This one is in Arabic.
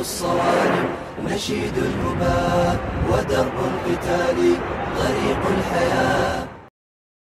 الصوارم نشيد الهباء ودرب القتال طريق الحياة.